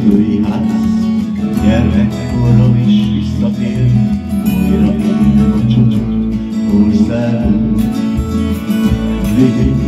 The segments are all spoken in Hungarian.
szülői ház, gyermekkorom is visszatér, újra én a csocsot országút. Légy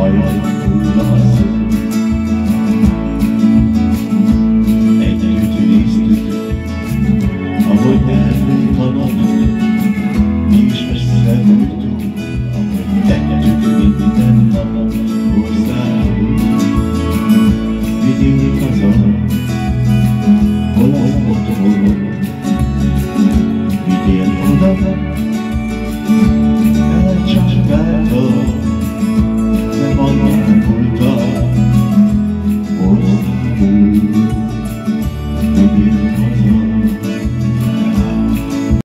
Heute früh noch